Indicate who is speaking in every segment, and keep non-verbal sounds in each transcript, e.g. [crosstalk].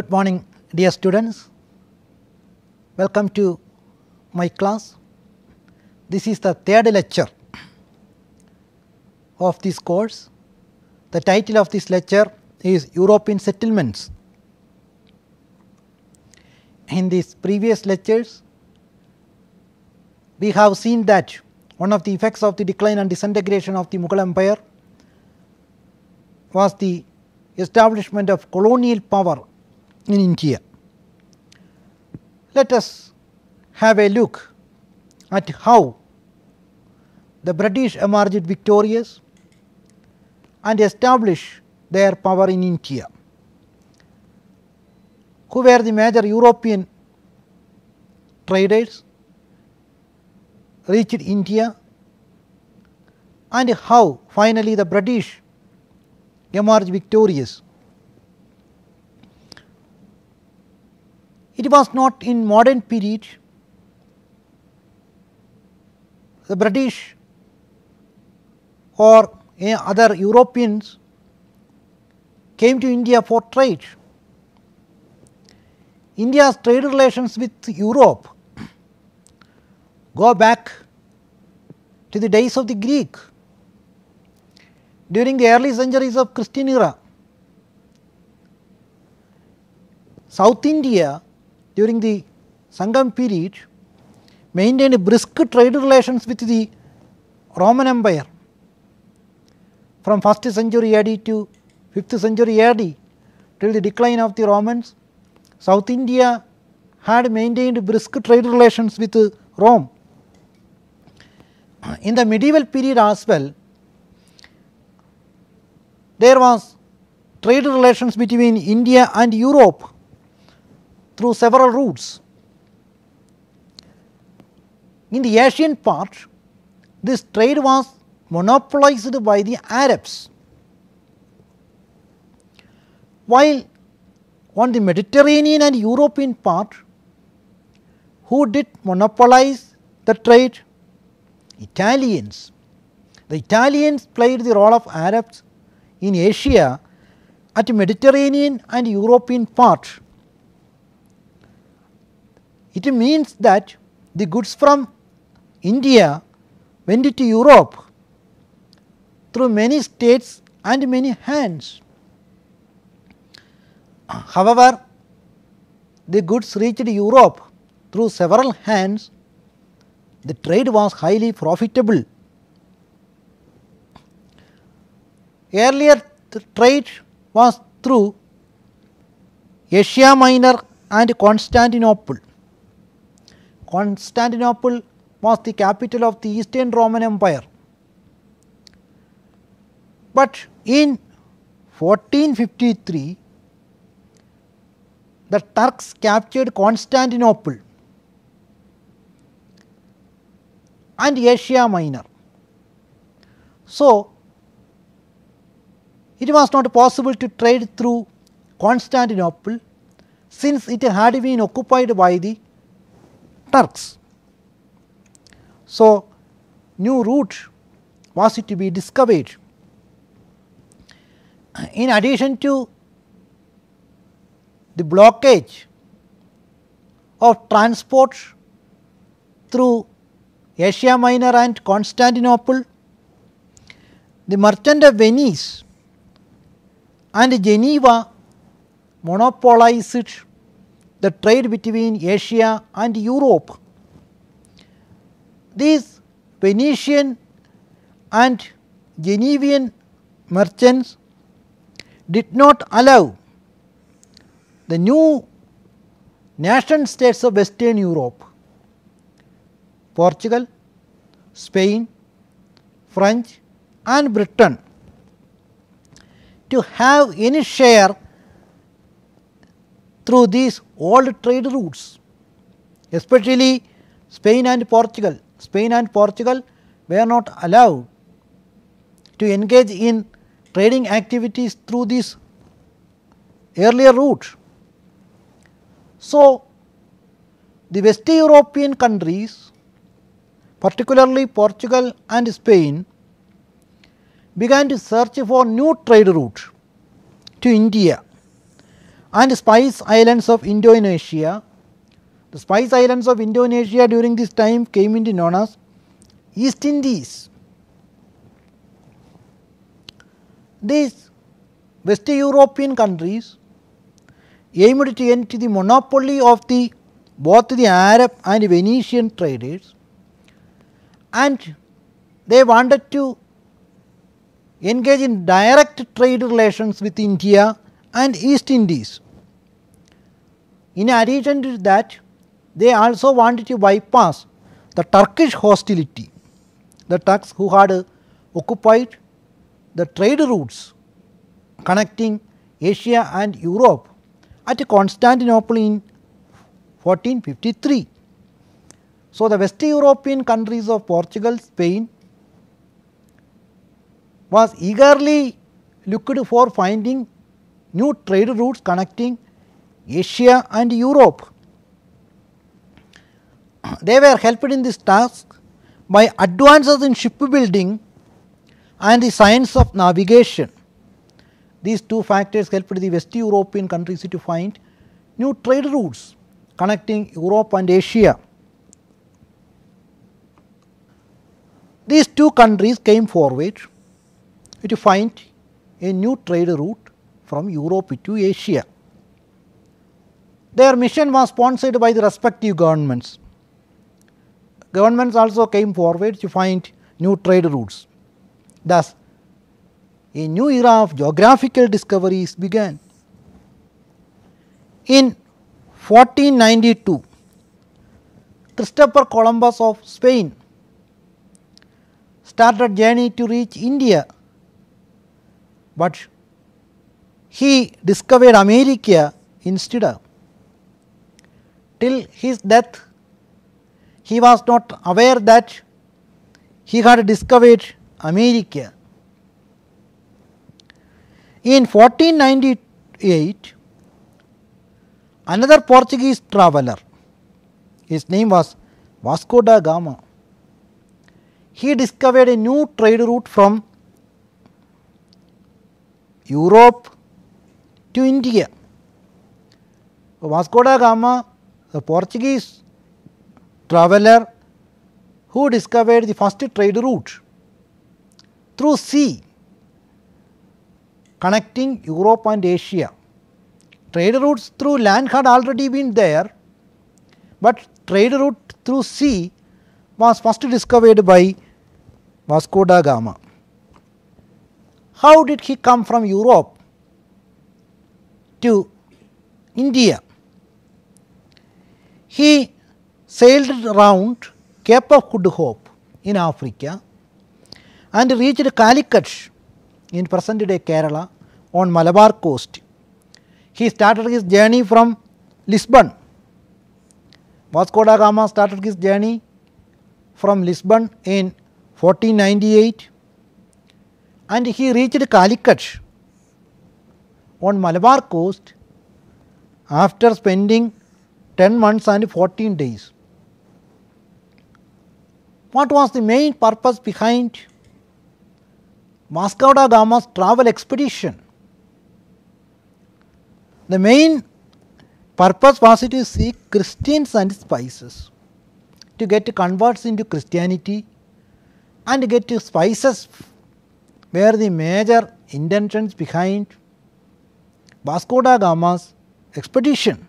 Speaker 1: Good morning, dear students. Welcome to my class. This is the third lecture of this course. The title of this lecture is European Settlements. In these previous lectures, we have seen that one of the effects of the decline and disintegration of the Mughal Empire was the establishment of colonial power in India. Let us have a look at how the British emerged victorious and established their power in India. Who were the major European traders reached India and how finally the British emerged victorious. It was not in modern period the British or eh, other Europeans came to India for trade. India's trade relations with Europe [clears throat] go back to the days of the Greek during the early centuries of Christian era. South India during the Sangam period maintained brisk trade relations with the Roman Empire from 1st century AD to 5th century AD till the decline of the Romans. South India had maintained brisk trade relations with Rome. In the medieval period as well, there was trade relations between India and Europe through several routes. In the Asian part, this trade was monopolized by the Arabs, while on the Mediterranean and European part, who did monopolize the trade? Italians. The Italians played the role of Arabs in Asia at Mediterranean and European part. It means that the goods from India went to Europe through many states and many hands. However, the goods reached Europe through several hands, the trade was highly profitable. Earlier the trade was through Asia Minor and Constantinople. Constantinople was the capital of the Eastern Roman Empire. But in 1453, the Turks captured Constantinople and Asia Minor. So, it was not possible to trade through Constantinople since it had been occupied by the Turks. So, new route was to be discovered. In addition to the blockage of transport through Asia Minor and Constantinople, the merchant of Venice and Geneva monopolized the trade between Asia and Europe. These Venetian and Genevian merchants did not allow the new nation states of Western Europe, Portugal, Spain, French and Britain to have any share through these old trade routes, especially Spain and Portugal. Spain and Portugal were not allowed to engage in trading activities through this earlier route. So, the West European countries particularly Portugal and Spain began to search for new trade routes to India and Spice Islands of Indonesia. The Spice Islands of Indonesia during this time came into known as East Indies. These West European countries aimed to end the monopoly of the both the Arab and Venetian traders and they wanted to engage in direct trade relations with India and East Indies. In addition to that, they also wanted to bypass the Turkish hostility, the Turks who had occupied the trade routes connecting Asia and Europe at Constantinople in 1453. So, the West European countries of Portugal, Spain was eagerly looked for finding new trade routes connecting Asia and Europe. [clears throat] They were helped in this task by advances in shipbuilding and the science of navigation. These two factors helped the West European countries to find new trade routes connecting Europe and Asia. These two countries came forward to find a new trade route from Europe to Asia. Their mission was sponsored by the respective governments. Governments also came forward to find new trade routes. Thus, a new era of geographical discoveries began. In 1492, Christopher Columbus of Spain started a journey to reach India, but he discovered America instead of. Till his death, he was not aware that he had discovered America. In 1498, another Portuguese traveller, his name was Vasco da Gama, he discovered a new trade route from Europe to India. Vasco da Gama, the Portuguese traveller who discovered the first trade route through sea connecting Europe and Asia. Trade routes through land had already been there, but trade route through sea was first discovered by Vasco da Gama. How did he come from Europe to India? He sailed around Cape of Good Hope in Africa and reached Calicut in present day Kerala on Malabar coast. He started his journey from Lisbon. Vasco da Gama started his journey from Lisbon in 1498 and he reached Calicut on Malabar coast after spending 10 months and 14 days. What was the main purpose behind Vasco da Gama's travel expedition? The main purpose was to seek Christians and spices, to get converts into Christianity and get spices were the major intentions behind Vasco da Gama's expedition.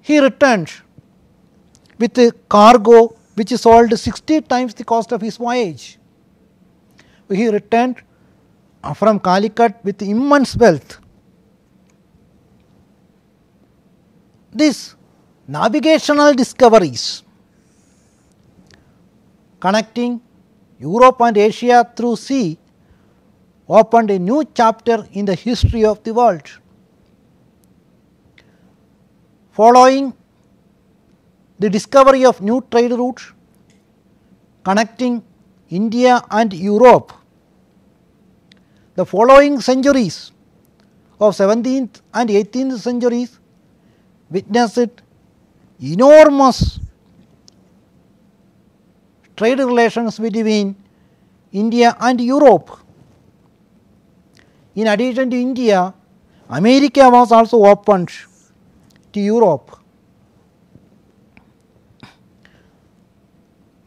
Speaker 1: He returned with a cargo which is sold 60 times the cost of his voyage. He returned uh, from Calicut with immense wealth. These navigational discoveries connecting Europe and Asia through sea opened a new chapter in the history of the world. following the discovery of new trade routes connecting India and Europe, the following centuries of 17th and 18th centuries witnessed enormous trade relations between India and Europe. In addition to India, America was also opened to Europe.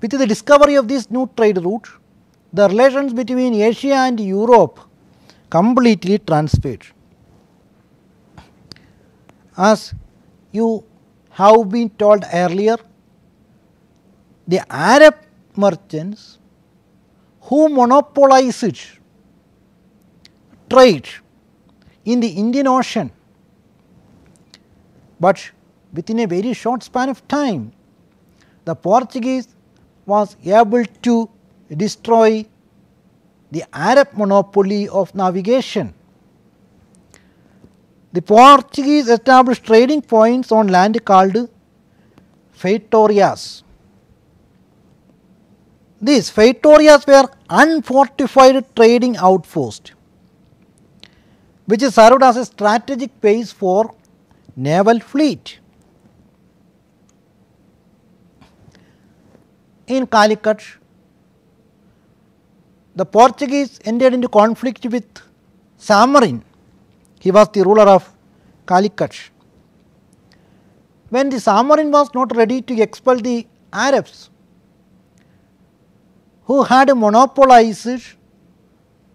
Speaker 1: With the discovery of this new trade route, the relations between Asia and Europe completely transferred. As you have been told earlier, the Arab merchants who monopolized trade in the Indian Ocean, but within a very short span of time, the Portuguese was able to destroy the Arab monopoly of navigation. The Portuguese established trading points on land called feitorias. These feitorias were unfortified trading outposts which served as a strategic base for naval fleet. In Calicut, the Portuguese entered into conflict with Zamorin. He was the ruler of Calicut. When the Zamorin was not ready to expel the Arabs who had monopolized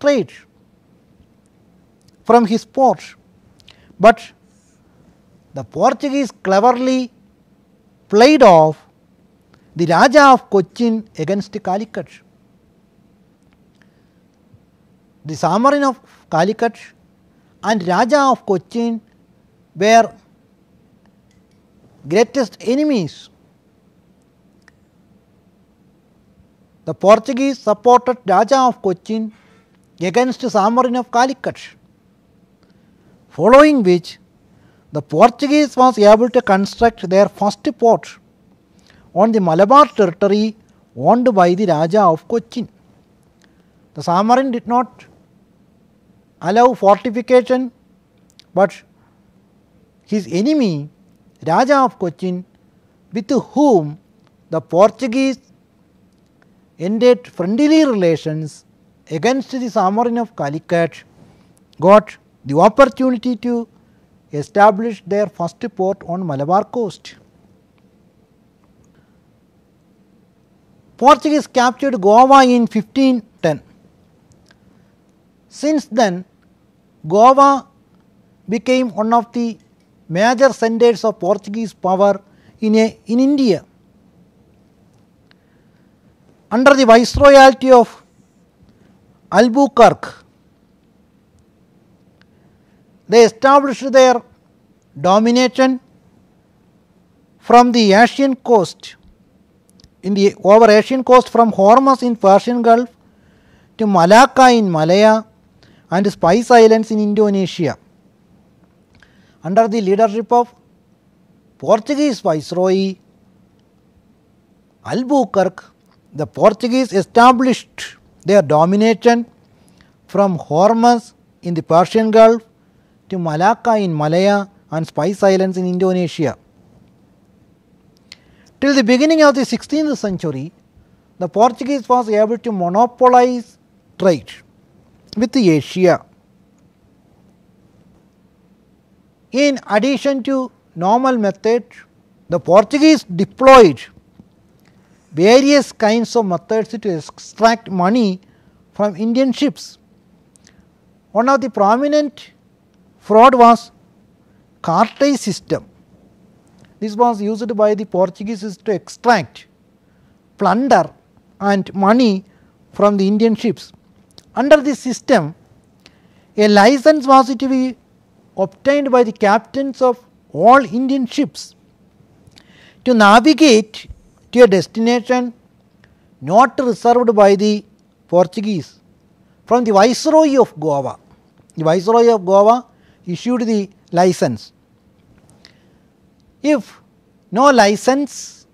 Speaker 1: trade from his port, but the Portuguese cleverly played off the Raja of Cochin against the Calicut. The Zamorin of Calicut and Raja of Cochin were greatest enemies. The Portuguese supported Raja of Cochin against Zamorin of Calicut, following which the Portuguese was able to construct their first port on the Malabar territory owned by the Raja of Cochin. The Zamorin did not allow fortification, but his enemy Raja of Cochin with whom the Portuguese ended friendly relations against the Zamorin of Calicut got the opportunity to establish their first port on Malabar coast. Portuguese captured Goa in 1510. Since then, Goa became one of the major centers of Portuguese power in, a, in India. Under the viceroyalty of Albuquerque, they established their domination from the Asian coast in the over Asian coast from Hormuz in Persian Gulf to Malacca in Malaya and Spice Islands in Indonesia. Under the leadership of Portuguese Viceroy Albuquerque, the Portuguese established their domination from Hormuz in the Persian Gulf to Malacca in Malaya and Spice Islands in Indonesia. Till the beginning of the 16th century, the Portuguese was able to monopolize trade with Asia. In addition to normal methods, the Portuguese deployed various kinds of methods to extract money from Indian ships. One of the prominent fraud was cartaz system. This was used by the Portuguese to extract plunder and money from the Indian ships. Under this system, a license was to be obtained by the captains of all Indian ships to navigate to a destination not reserved by the Portuguese from the Viceroy of Goa. The Viceroy of Goa issued the license. if no license,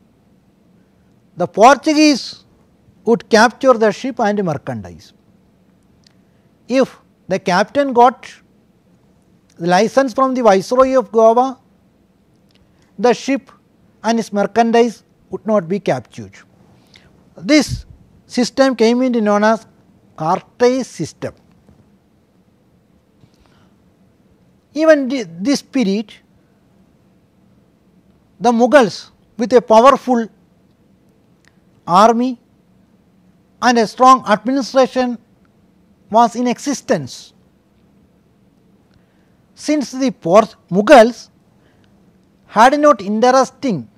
Speaker 1: the Portuguese would capture the ship and merchandise. If the captain got the license from the Viceroy of Goa, the ship and its merchandise would not be captured. This system came into known as Cartesian system. Even thi- this period, the Mughals with a powerful army and a strong administration was in existence. Since the Port Mughals had not interesting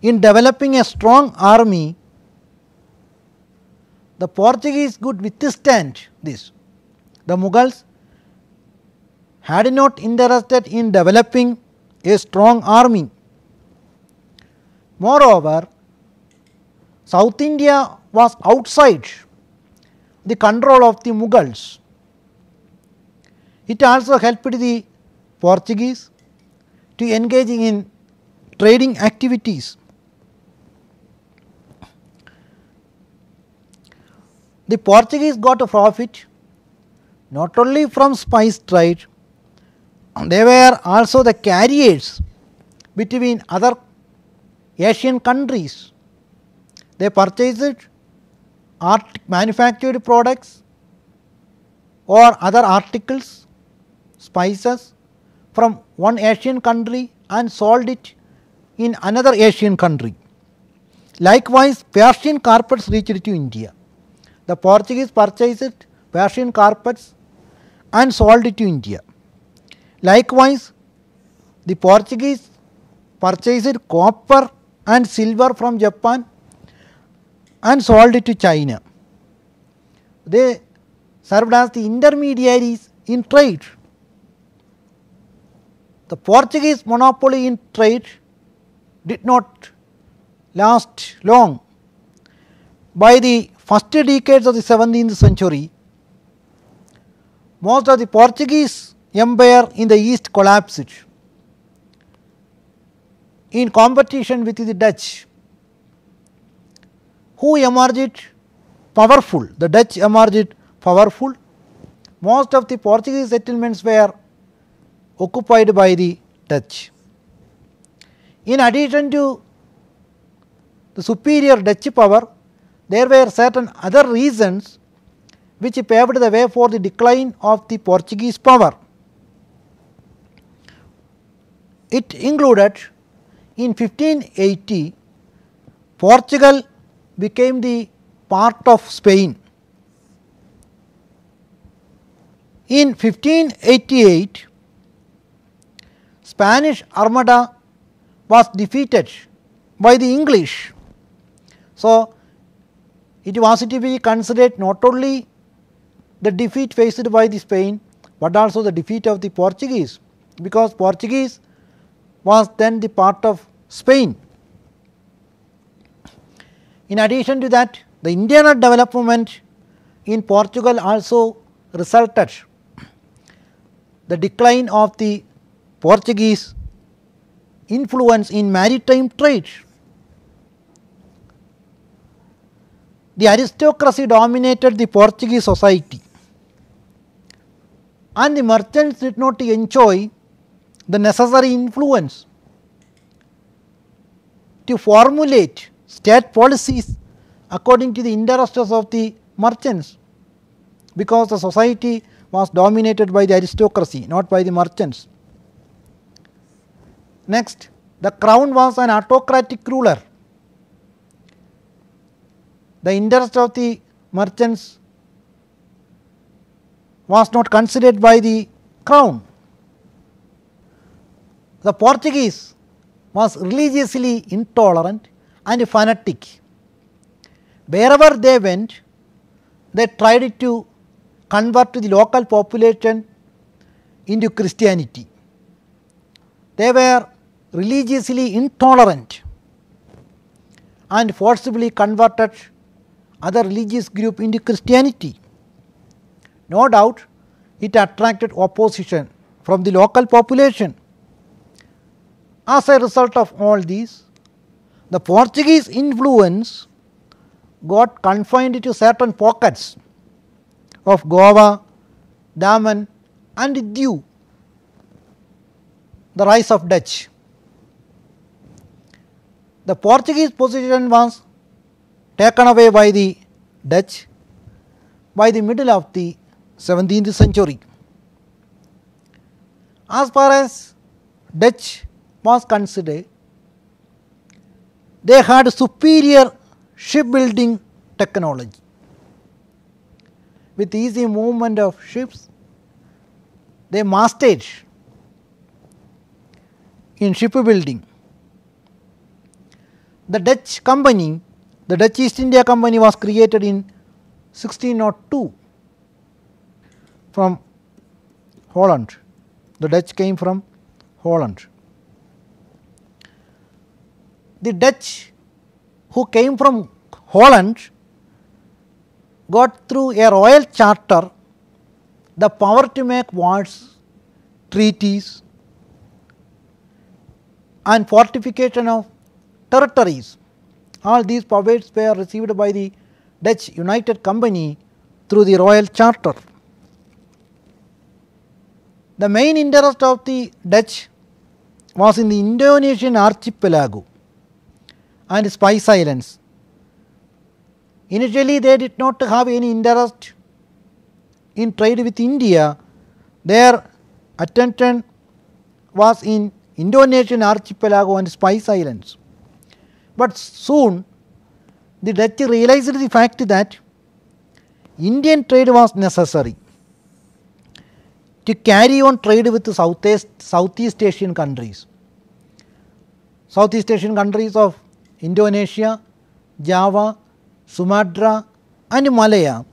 Speaker 1: in developing a strong army, the Portuguese could withstand this. The Mughals had not interested in developing a strong army. Moreover, South India was outside the control of the Mughals. It also helped the Portuguese to engaging in trading activities. The Portuguese got a profit not only from spice trade, they were also the carriers between other Asian countries. They purchased art manufactured products or other articles, spices from one Asian country and sold it in another Asian country. Likewise, Persian carpets reached to India. The Portuguese purchased Persian carpets and sold it to India. Likewise, the Portuguese purchased copper and silver from Japan and sold it to China. They served as the intermediaries in trade. The Portuguese monopoly in trade did not last long. By the first decades of the 17th century, most of the Portuguese empire in the east collapsed in competition with the Dutch who emerged powerful. The Dutch emerged powerful. Most of the Portuguese settlements were occupied by the Dutch. In addition to the superior Dutch power, there were certain other reasons which paved the way for the decline of the Portuguese power. It included in 1580 Portugal became the part of Spain. In 1588 Spanish Armada was defeated by the English. So, it was to be considered not only the defeat faced by the Spain, but also the defeat of the Portuguese because Portuguese was then the part of Spain. In addition to that, the internal development in Portugal also resulted the decline of the Portuguese influence in maritime trade. The aristocracy dominated the Portuguese society and the merchants did not enjoy the necessary influence to formulate state policies according to the interests of the merchants because the society was dominated by the aristocracy not by the merchants. Next the crown was an autocratic ruler. The interest of the merchants was not considered by the crown. The Portuguese was religiously intolerant and fanatic. Wherever they went, they tried to convert the local population into Christianity. They were religiously intolerant and forcibly converted other religious group into Christianity. No doubt it attracted opposition from the local population. As a result of all these, the Portuguese influence got confined to certain pockets of Goa, Daman and Diu, the rise of Dutch. The Portuguese position was taken away by the Dutch by the middle of the 17th century. As far as Dutch was consider they had superior shipbuilding technology. With easy movement of ships, they mastered in shipbuilding. The Dutch company, the Dutch East India Company was created in 1602 from Holland. The Dutch came from Holland. The Dutch who came from Holland got through a royal charter the power to make wars, treaties and fortification of territories. All these powers were received by the Dutch United Company through the royal charter. The main interest of the Dutch was in the Indonesian archipelago and Spice Islands. Initially, they did not have any interest in trade with India. Their attention was in Indonesian archipelago and Spice Islands. But soon the Dutch realized the fact that Indian trade was necessary to carry on trade with the Southeast, Southeast Asian countries. Southeast Asian countries of Indonesia, Java, Sumatra and Malaya.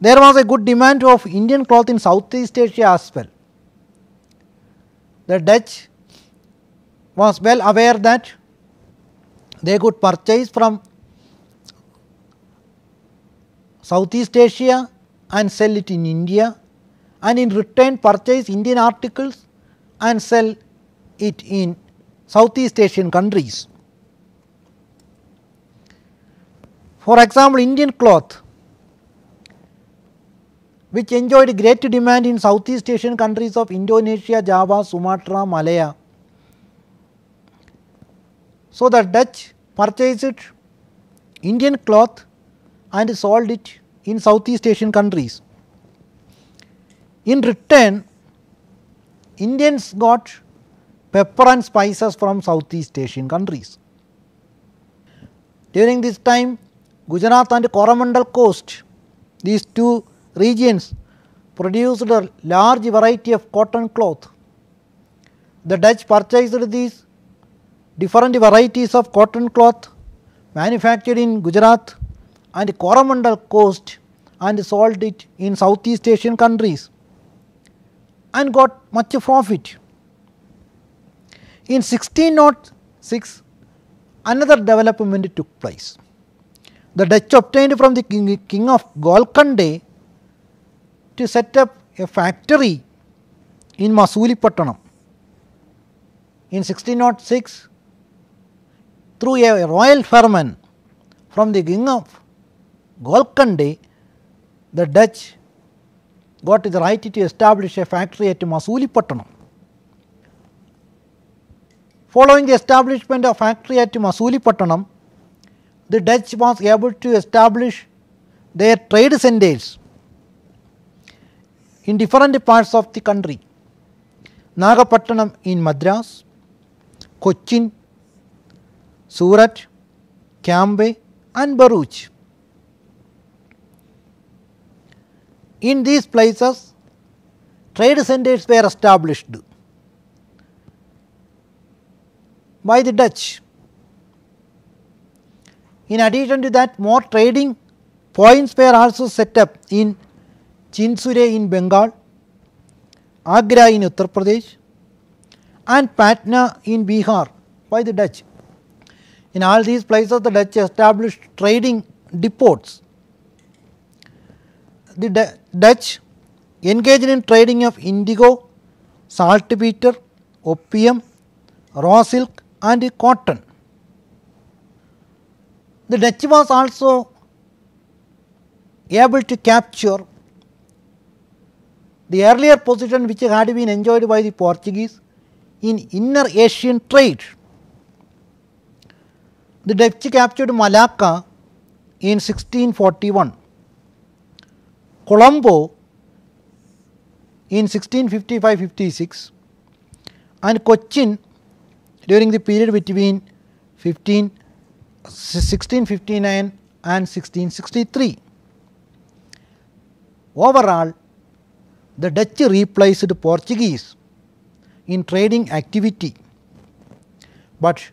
Speaker 1: There was a good demand of Indian cloth in Southeast Asia as well. The Dutch was well aware that they could purchase from Southeast Asia and sell it in India and in return purchase Indian articles and sell it in Southeast Asian countries. For example, Indian cloth which enjoyed great demand in Southeast Asian countries of Indonesia, Java, Sumatra, Malaya. So, the Dutch purchased Indian cloth and sold it in Southeast Asian countries. In return, Indians got pepper and spices from Southeast Asian countries. During this time, Gujarat and Coromandel coast, these two regions produced a large variety of cotton cloth. The Dutch purchased these different varieties of cotton cloth manufactured in Gujarat and Coromandel coast and sold it in Southeast Asian countries and got much profit. In 1606, another development took place. The Dutch obtained from the king, king of Golconda to set up a factory in Masulipattanam. In 1606, through a royal firman from the king of Golconda, the Dutch got the right to establish a factory at Masulipattanam. Following the establishment of factory at Masulipattanam, the Dutch was able to establish their trade centers in different parts of the country. Nagapattanam in Madras, Cochin, Surat, Cambay and Bharuch. In these places, trade centers were established by the Dutch. In addition to that, more trading points were also set up in Chinsurah in Bengal, Agra in Uttar Pradesh and Patna in Bihar by the Dutch. In all these places the Dutch established trading depots. The Dutch engaged in trading of indigo, saltpeter, opium raw silk and cotton. The Dutch was also able to capture the earlier position which had been enjoyed by the Portuguese in inner Asian trade. The Dutch captured Malacca in 1641, Colombo in 1655-56 and Cochin during the period between 15, 1659 and 1663. Overall, the Dutch replaced Portuguese in trading activity, but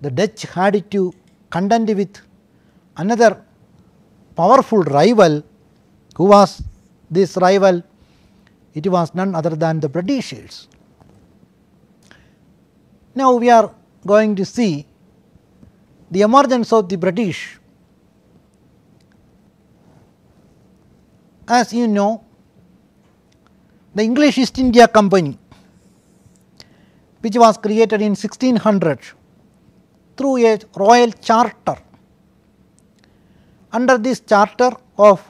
Speaker 1: the Dutch had to contend with another powerful rival who was this rival it was none other than the Britishers. Now, we are going to see the emergence of the British. As you know, the English East India Company which was created in 1600 through a royal charter. Under this charter of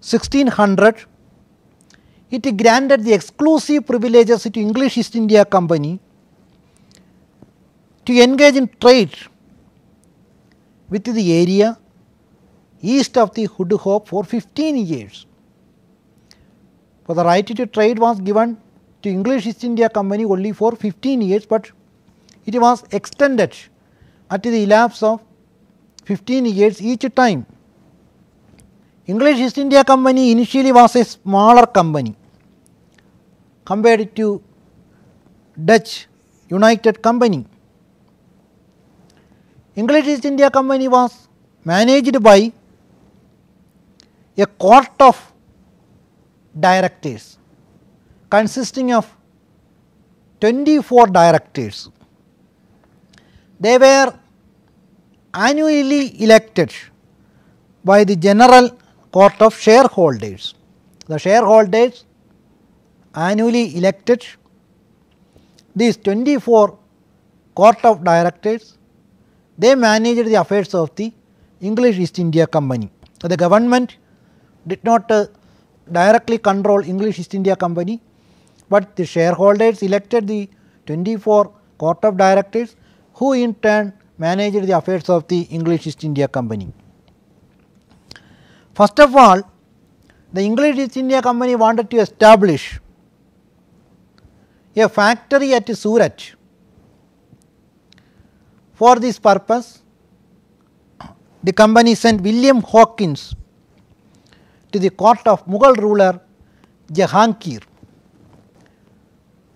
Speaker 1: 1600, it granted the exclusive privileges to English East India Company to engage in trade with the area east of the Good Hope for 15 years. For the right to trade was given to English East India Company only for 15 years, but it was extended at the elapse of 15 years each time. English East India Company initially was a smaller company compared to Dutch United Company. English East India Company was managed by a court of directors consisting of 24 directors. They were annually elected by the general court of shareholders. The shareholders annually elected these 24 court of directors, they managed the affairs of the English East India Company. So, the government did not uh, directly control English East India Company, but the shareholders elected the 24 court of directors who in turn managed the affairs of the English East India Company. First of all, the English East India Company wanted to establish a factory at Surat. For this purpose, the company sent William Hawkins to the court of Mughal ruler Jahangir.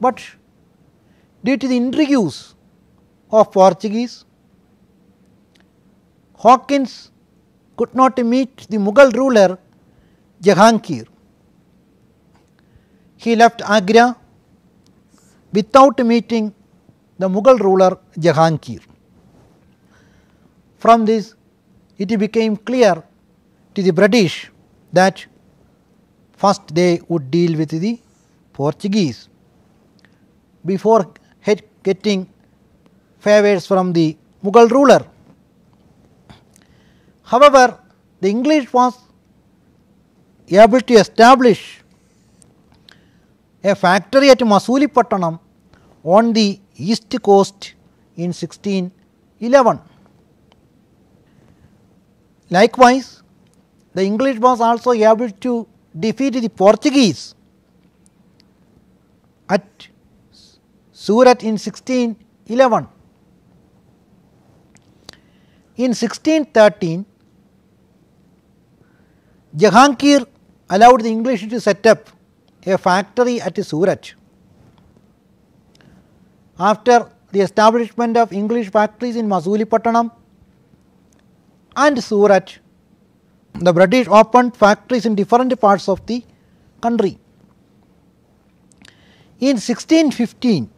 Speaker 1: But due to the intrigues of Portuguese, Hawkins could not meet the Mughal ruler Jahangir. He left Agra without meeting the Mughal ruler Jahangir. From this it became clear to the British that first they would deal with the Portuguese before getting favors from the Mughal ruler. However, the English was able to establish a factory at Masulipattanam on the east coast in 1611. Likewise, the English was also able to defeat the Portuguese at Surat in 1611. In 1613, Jahangir allowed the English to set up a factory at Surat. After the establishment of English factories in Masulipattanam and Surat, the British opened factories in different parts of the country. In 1615,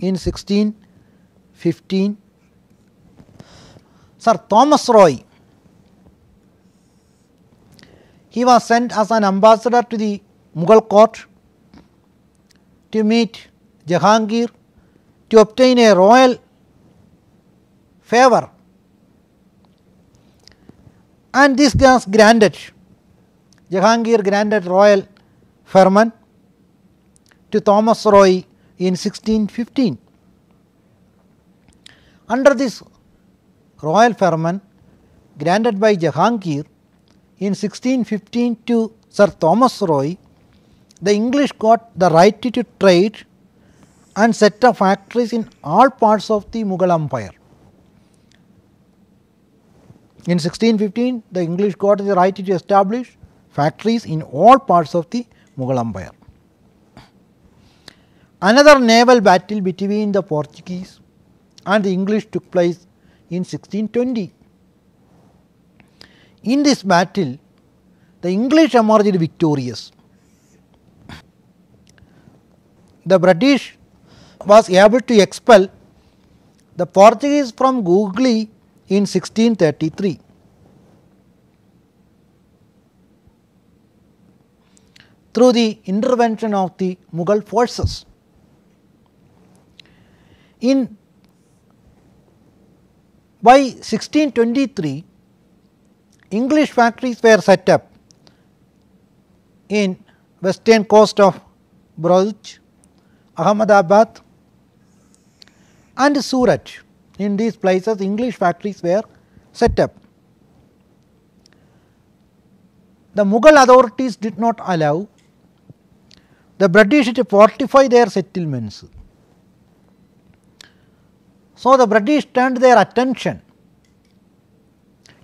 Speaker 1: in 1615, Sir Thomas Roe, he was sent as an ambassador to the Mughal court to meet Jahangir to obtain a royal favor and this was granted. Jahangir granted royal firman to Thomas Roe in 1615. Under this royal firman granted by Jahangir in 1615 to Sir Thomas Roe, the English got the right to trade and set up factories in all parts of the Mughal empire. In 1615, the English got the right to establish factories in all parts of the Mughal empire. Another naval battle between the Portuguese and the English took place in 1620. In this battle, the English emerged victorious. The British was able to expel the Portuguese from Hooghly in 1633. through the intervention of the Mughal forces. In by 1623, English factories were set up in western coast of Bharuch, Ahmedabad and Surat. In these places English factories were set up. The Mughal authorities did not allow the British to fortify their settlements. So, the British turned their attention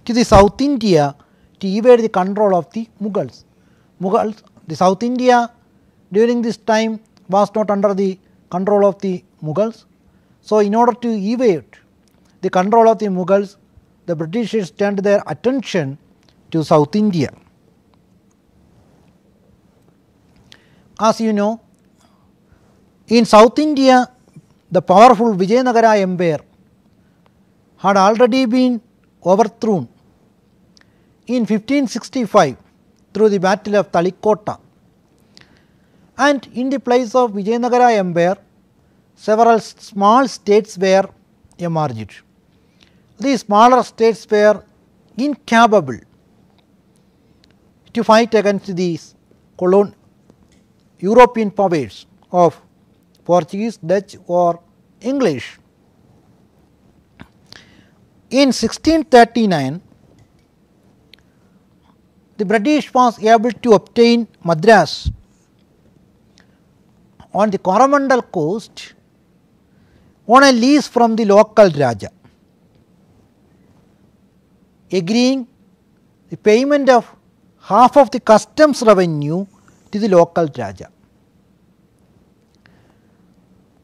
Speaker 1: to the South India to evade the control of the Mughals. Mughals, the South India during this time was not under the control of the Mughals. So, in order to evade the control of the Mughals, the British turned their attention to South India. As you know, in South India, the powerful Vijayanagara empire had already been overthrown in 1565 through the battle of Talikota and in the place of Vijayanagara empire several small states were emerged. These smaller states were incapable to fight against these colon European powers of Portuguese, Dutch or English. In 1639, the British was able to obtain Madras on the Coromandel coast on a lease from the local Raja, agreeing the payment of half of the customs revenue to the local Raja.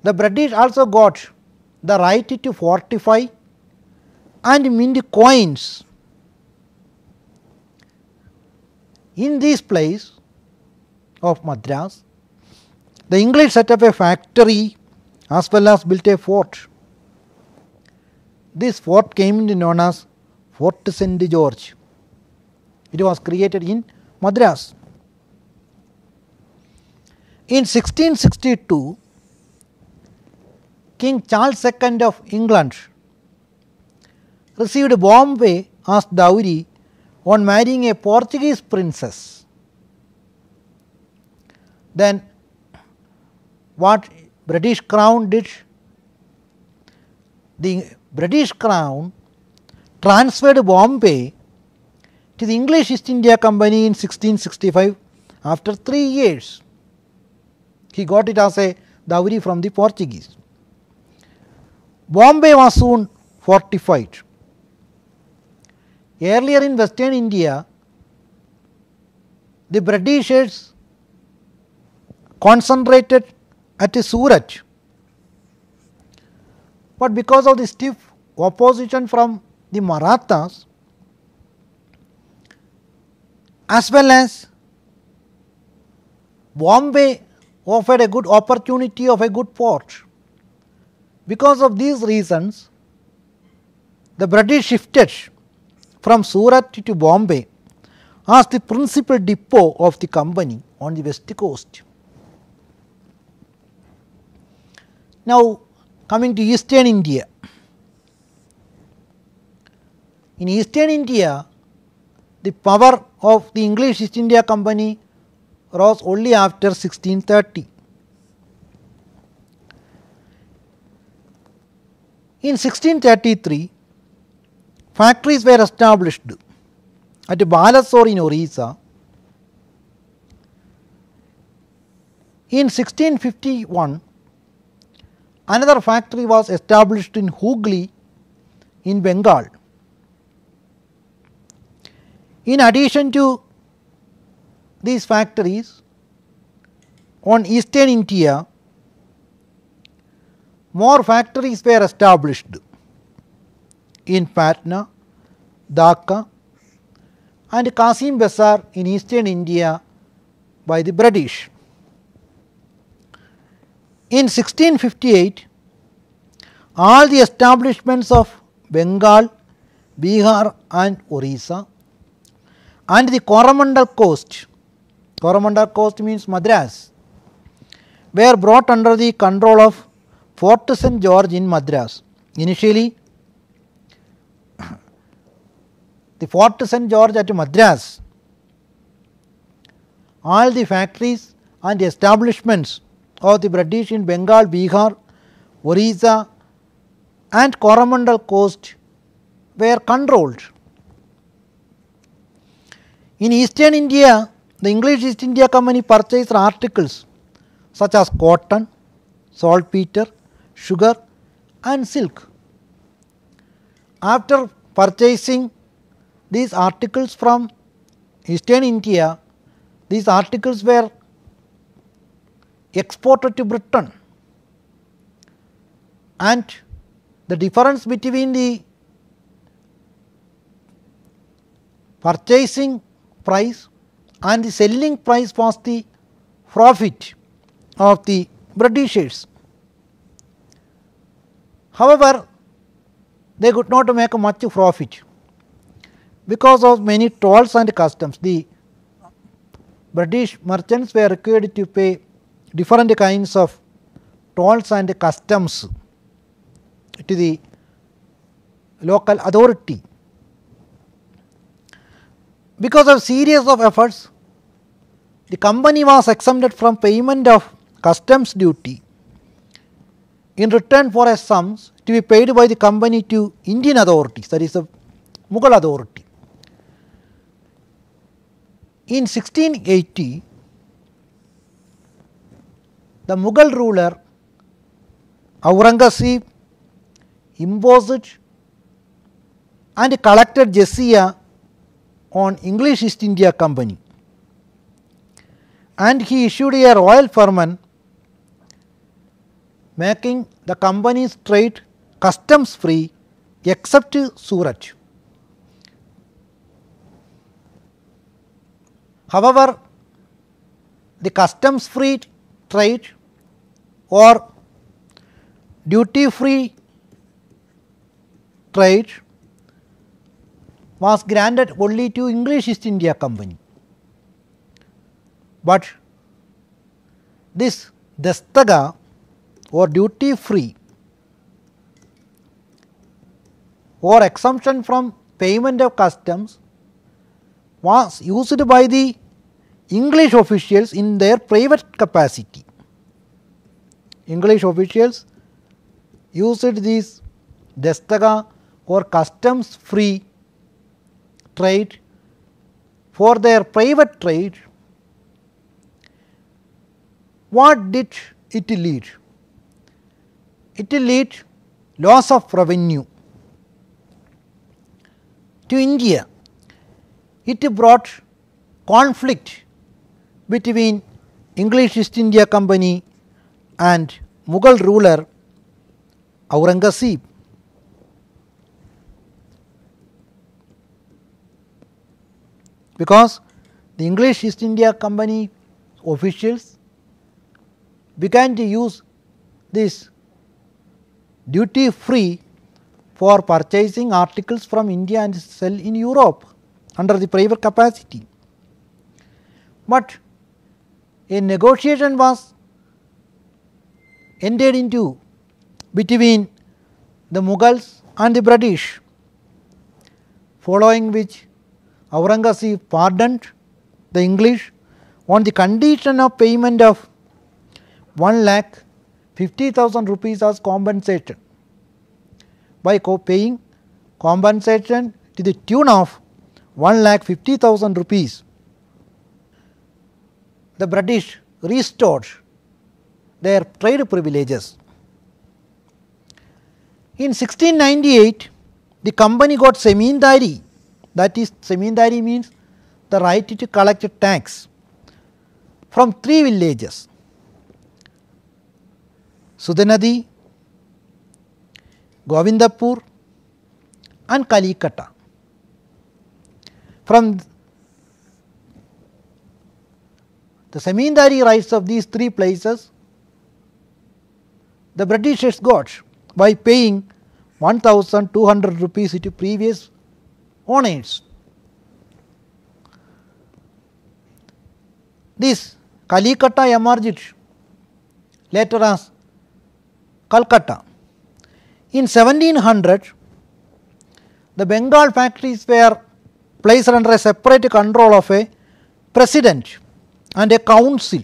Speaker 1: The British also got the right to fortify and mint coins. In this place of Madras, the English set up a factory as well as built a fort. This fort came to known as Fort St. George. It was created in Madras. In 1662, King Charles II of England received Bombay as dowry on marrying a Portuguese princess. Then what British crown did? The British crown transferred Bombay to the English East India Company in 1665 after 3 years. He got it as a dowry from the Portuguese. Bombay was soon fortified. Earlier in western India, the Britishers concentrated at Surat, but because of the stiff opposition from the Marathas as well as Bombay offered a good opportunity of a good port. Because of these reasons, the British shifted from Surat to Bombay as the principal depot of the company on the west coast. Now, coming to eastern India. In eastern India, the power of the English East India Company rose only after 1630. In 1633, factories were established at Balasore in Orissa. In 1651, another factory was established in Hooghly in Bengal. In addition to these factories on eastern India, more factories were established in Patna, Dhaka and Kasim Bazar in eastern India by the British. In 1658, all the establishments of Bengal, Bihar and Orissa and the Coromandel coast, Coromandel coast means Madras, were brought under the control of Fort St. George in Madras. Initially, [coughs] the Fort St. George at Madras, all the factories and establishments of the British in Bengal, Bihar, Orissa and Coromandel coast were controlled. In eastern India, the English East India Company purchased articles such as cotton, saltpeter, sugar and silk. After purchasing these articles from eastern India, these articles were exported to Britain and the difference between the purchasing price and the selling price was the profit of the Britishers. However, they could not make much profit because of many tolls and customs. The British merchants were required to pay different kinds of tolls and customs to the local authority. Because of series of efforts, the company was exempted from payment of customs duty in return for a sums to be paid by the company to Indian authorities that is the Mughal authority. In 1680, the Mughal ruler Aurangzeb imposed and collected jizya on English East India Company and he issued a royal firman making the company's trade customs free except Surat. However, the customs free trade or duty free trade was granted only to English East India Company. But this Dastaga or duty free or exemption from payment of customs was used by the English officials in their private capacity. English officials used this Dastaga or customs free trade for their private trade. What did it lead? It lead loss of revenue to India. It brought conflict between English East India Company and Mughal ruler Aurangzeb. Because the English East India Company officials began to use this duty free for purchasing articles from India and sell in Europe under the private capacity. But a negotiation was entered into between the Mughals and the British, following which Aurangzeb pardoned the English on the condition of payment of 1 lakh 50,000 rupees as compensation by co paying compensation to the tune of 1 lakh 50,000 rupees. The British restored their trade privileges. In 1698, the company got zamindari that is zamindari means the right to collect tax from three villages Sutanuti, Govindapur and Kalikata. From the zamindari rights of these three places, the Britishers got by paying 1200 rupees to previous owners. This Kalikata emerged later as Calcutta. In 1700, the Bengal factories were placed under a separate control of a president and a council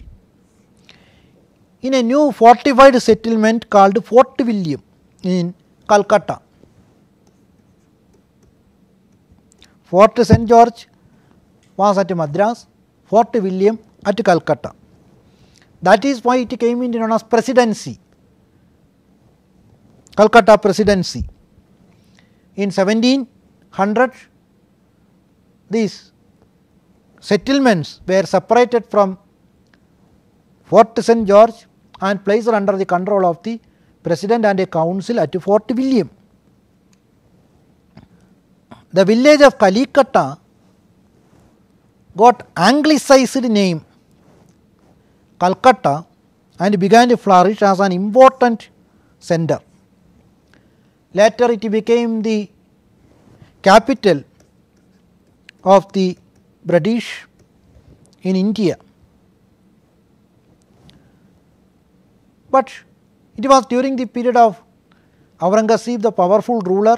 Speaker 1: in a new fortified settlement called Fort William in Calcutta. Fort St. George was at Madras, Fort William at Calcutta. That is why it came into known as presidency, Calcutta presidency. In 1700, these settlements were separated from Fort St. George and placed under the control of the president and a council at Fort William. The village of Kalikata got anglicized name Calcutta and began to flourish as an important center. Later it became the capital of the British in India. But it was during the period of Aurangzeb the powerful ruler,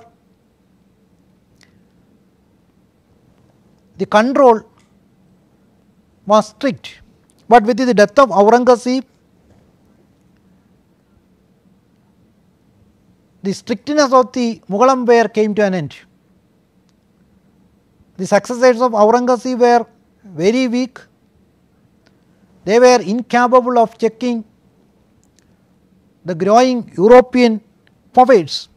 Speaker 1: the control was strict, but with the death of Aurangzeb, the strictness of the Mughal Empire came to an end. The successors of Aurangzeb were very weak, they were incapable of checking the growing European powers.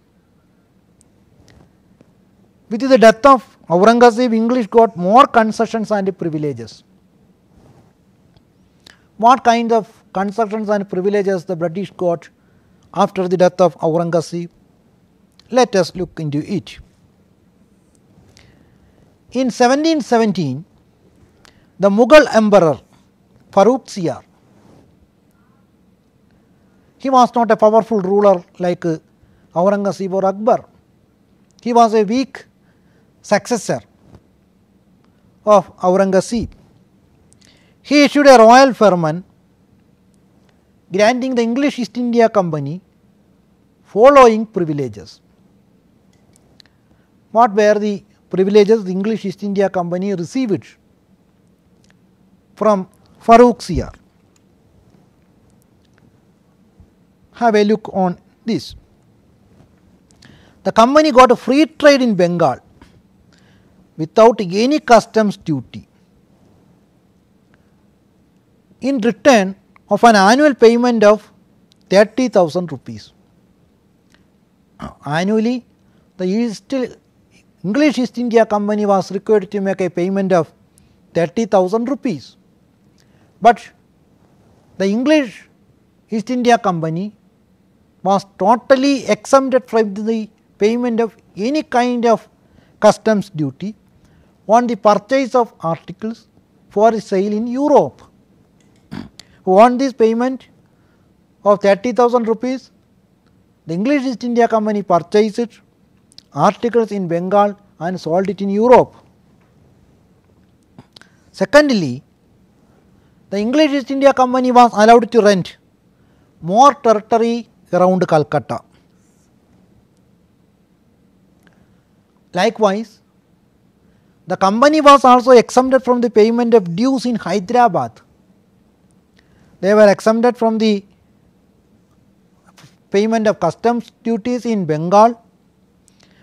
Speaker 1: With the death of Aurangzeb, English got more concessions and privileges. What kind of concessions and privileges the British got after the death of Aurangzeb? Let us look into it. In 1717, the Mughal emperor Farooq Farrukhsiyar he was not a powerful ruler like Aurangzeb or Akbar. He was a weak successor of Aurangzeb. He issued a royal firman granting the English East India Company following privileges. What were the privileges the English East India Company received from Farooq Farrukhsiyar? have a look on this. The company got a free trade in Bengal without any customs duty. In return of an annual payment of 30,000 rupees. Annually, the East, English East India Company was required to make a payment of 30,000 rupees, but the English East India Company was totally exempted from the payment of any kind of customs duty on the purchase of articles for sale in Europe. on this payment of 30,000 rupees, the English East India Company purchased articles in Bengal and sold it in Europe. Secondly, the English East India Company was allowed to rent more territory around Calcutta. Likewise, the company was also exempted from the payment of dues in Hyderabad. They were exempted from the payment of customs duties in Bengal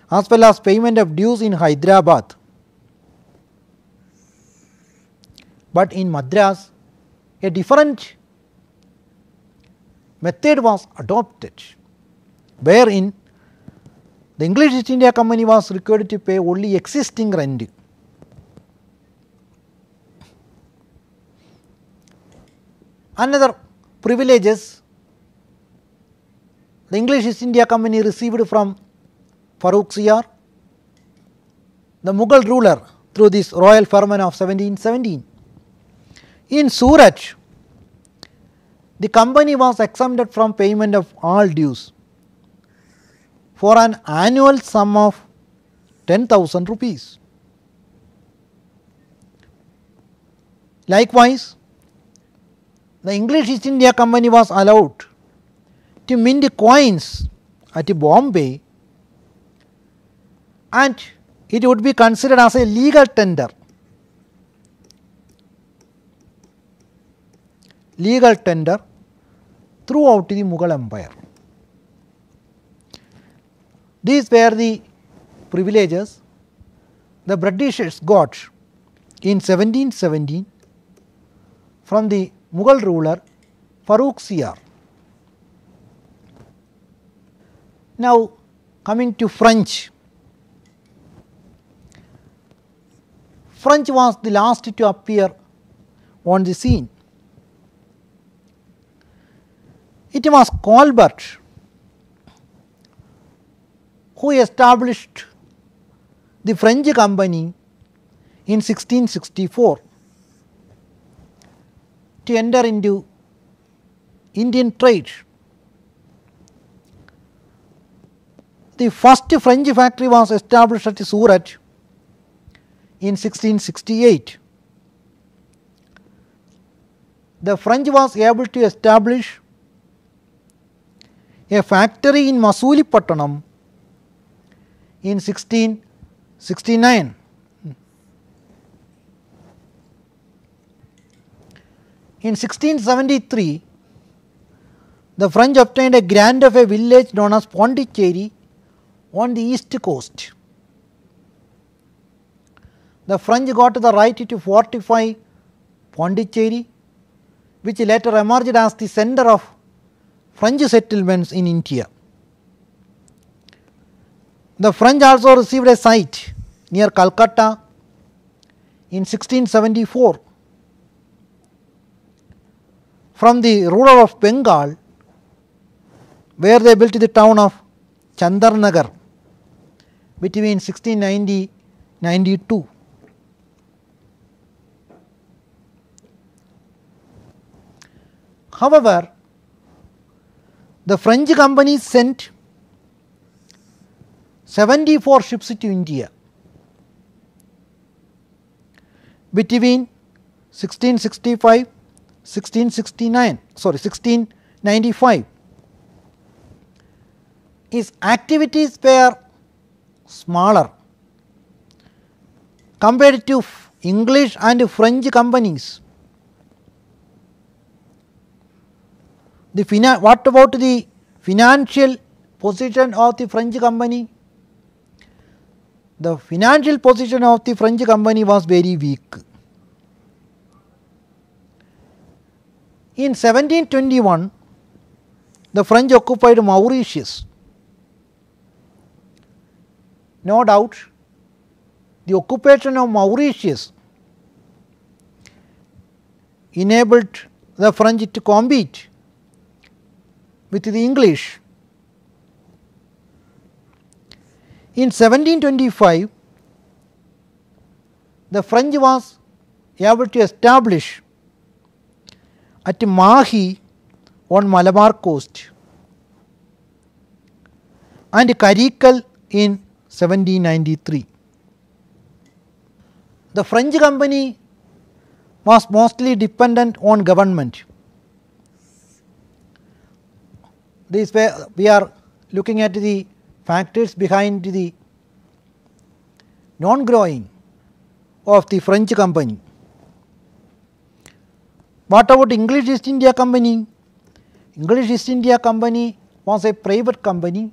Speaker 1: as well as payment of dues in Hyderabad. But in Madras, a different method was adopted, wherein the English East India Company was required to pay only existing rent. Another privileges the English East India Company received from Farooq Farrukhsiyar, the Mughal ruler through this royal firman of 1717. In Surat, the company was exempted from payment of all dues for an annual sum of 10,000 rupees. Likewise, the English East India Company was allowed to mint coins at Bombay and it would be considered as a legal tender. Legal tender throughout the Mughal Empire. These were the privileges the Britishers got in 1717 from the Mughal ruler Farrukhsiyar. Now coming to French. French was the last to appear on the scene. It was Colbert who established the French company in 1664 to enter into Indian trade. The first French factory was established at Surat in 1668. The French was able to establish a factory in Masulipattanam in 1669. In 1673, the French obtained a grant of a village known as Pondicherry on the east coast. The French got the right to fortify Pondicherry, which later emerged as the center of French settlements in India. The French also received a site near Calcutta in 1674 from the ruler of Bengal where they built the town of Chandarnagar between 1690 92. However, the French company sent 74 ships to India between 1665 1669 sorry 1695 his activities were smaller compared to English and French companies. The what about the financial position of the French company? The financial position of the French company was very weak. In 1721, the French occupied Mauritius. No doubt, the occupation of Mauritius enabled the French to compete with the English. In 1725, the French was able to establish at Mahe on Malabar coast and Karikal in 1793. The French company was mostly dependent on government. This way we are looking at the factors behind the non growing of the French company. What about English East India Company? English East India Company was a private company.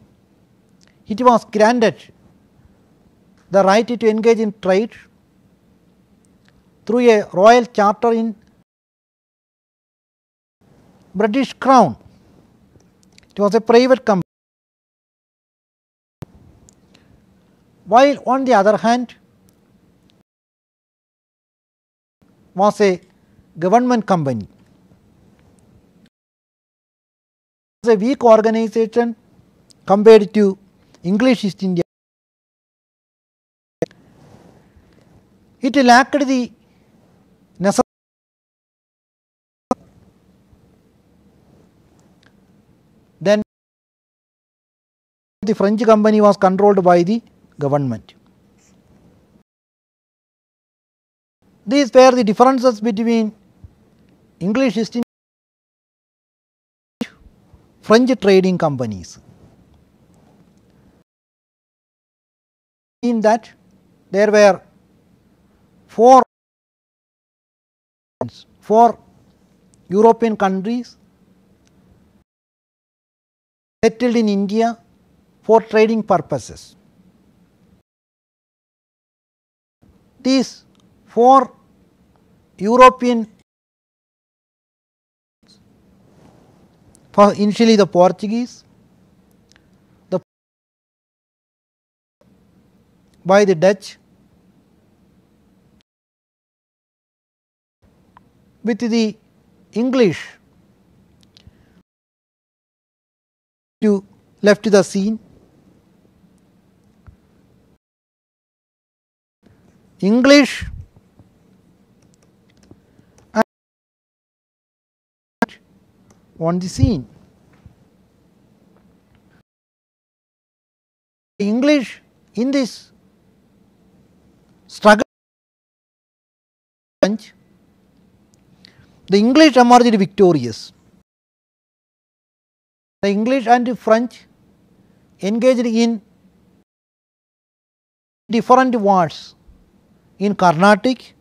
Speaker 1: It was granted the right to engage in trade through a royal charter in British Crown. It was a private company. While on the other hand was a government company. Was a weak organization compared to English East India. It lacked the necessary then the French company was controlled by the government. These were the differences between English East India French trading companies. In that there were four four European countries settled in India for trading purposes. These four European for initially the Portuguese, the by the Dutch, with the English to left the scene. English and on the scene. English in this struggle the English emerged victorious. The English and the French engaged in different wars in Carnatic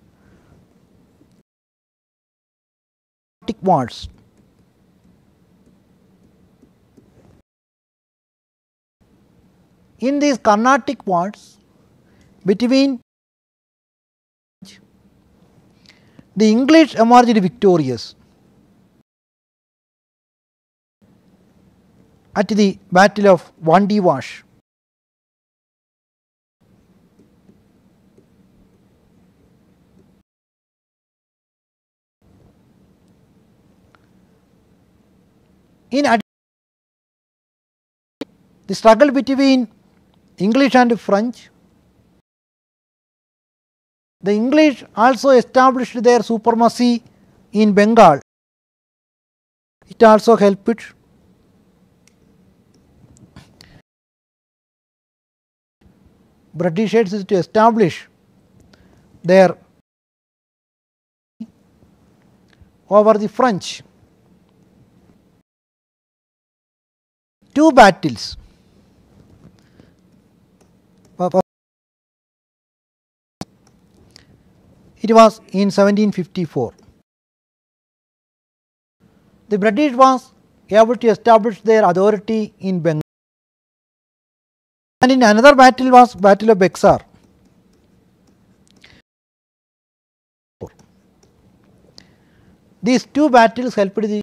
Speaker 1: wars. In these Carnatic wars between the English emerged victorious at the battle of Vandivash. In the struggle between English and French, the English also established their supremacy in Bengal. It also helped Britishers to establish their over the French. Two battles. It was in 1754. The British was able to establish their authority in Bengal and in another battle was battle of Buxar. These two battles helped the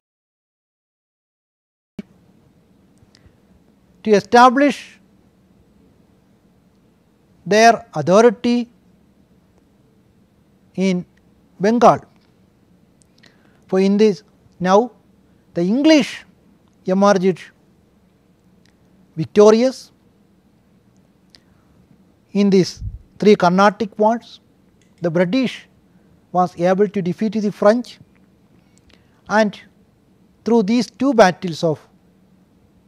Speaker 1: to establish their authority in Bengal. For in this now the English emerged victorious in these three Carnatic wars. The British was able to defeat the French and through these two battles of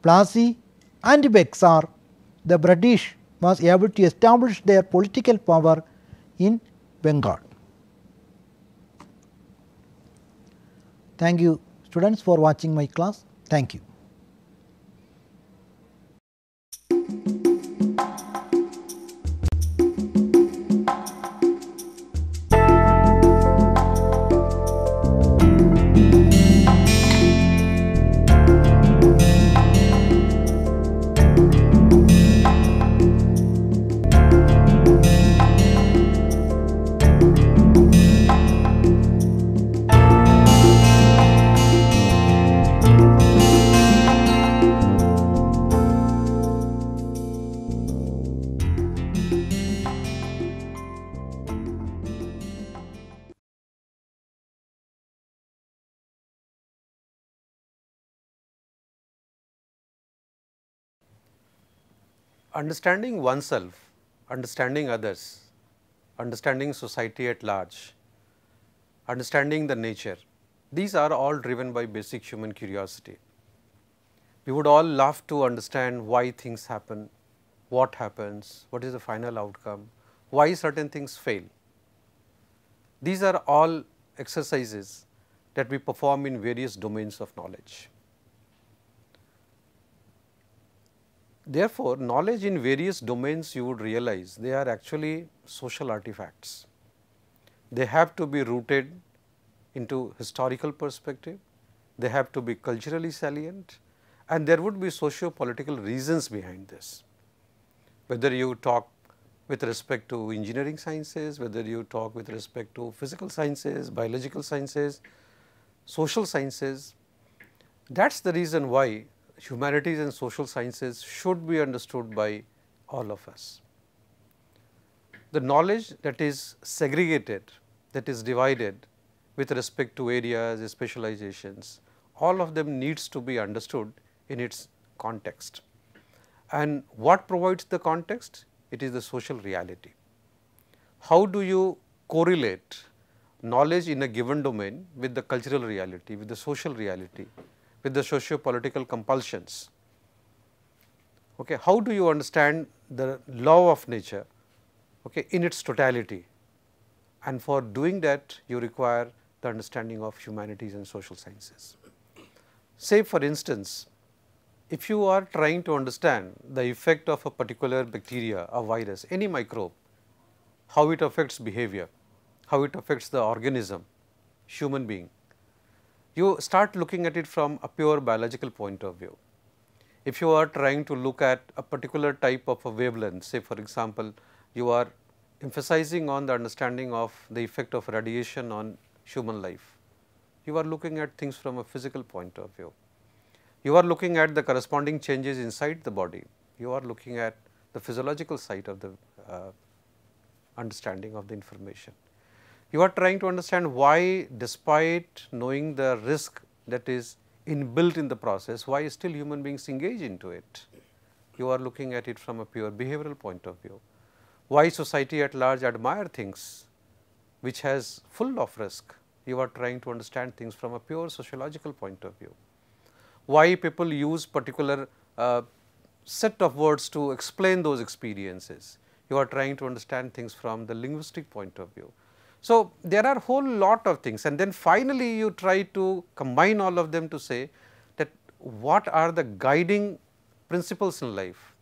Speaker 1: Plassey and Buxar, the British was able to establish their political power in Bengal. Thank you students for watching my class. Thank you.
Speaker 2: Understanding oneself, understanding others, understanding society at large, understanding the nature, these are all driven by basic human curiosity. We would all love to understand why things happen, what happens, what is the final outcome, why certain things fail. These are all exercises that we perform in various domains of knowledge. Therefore, knowledge in various domains you would realize they are actually social artifacts. They have to be rooted into historical perspective, they have to be culturally salient and there would be socio-political reasons behind this. Whether you talk with respect to engineering sciences, whether you talk with respect to physical sciences, biological sciences, social sciences, that is the reason why humanities and social sciences should be understood by all of us. The knowledge that is segregated, that is divided with respect to areas, specializations, all of them needs to be understood in its context. And what provides the context? It is the social reality. How do you correlate knowledge in a given domain with the cultural reality, with the social reality, with the socio-political compulsions. Okay. How do you understand the law of nature okay, in its totality? And for doing that, you require the understanding of humanities and social sciences. Say for instance, if you are trying to understand the effect of a particular bacteria, a virus, any microbe, how it affects behavior, how it affects the organism, human being, you start looking at it from a pure biological point of view. If you are trying to look at a particular type of a wavelength, say for example, you are emphasizing on the understanding of the effect of radiation on human life, you are looking at things from a physical point of view. You are looking at the corresponding changes inside the body, you are looking at the physiological side of the uh, understanding of the information you are trying to understand why despite knowing the risk that is inbuilt in the process, why still human beings engage into it. You are looking at it from a pure behavioral point of view. Why society at large admire things which has full of risk. You are trying to understand things from a pure sociological point of view. Why people use particular uh, set of words to explain those experiences. You are trying to understand things from the linguistic point of view. So, there are whole lot of things and then finally, you try to combine all of them to say that what are the guiding principles in life.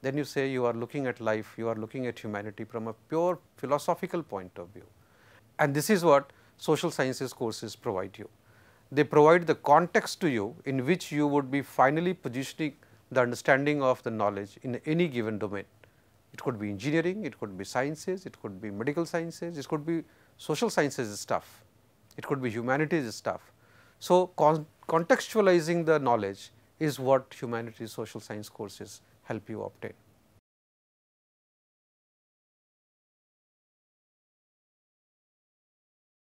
Speaker 2: Then you say you are looking at life, you are looking at humanity from a pure philosophical point of view. And this is what social sciences courses provide you. They provide the context to you in which you would be finally positioning the understanding of the knowledge in any given domain. It could be engineering, it could be sciences, it could be medical sciences, it could be social sciences stuff, it could be humanities stuff. So, con contextualizing the knowledge is what humanities social science courses help you obtain.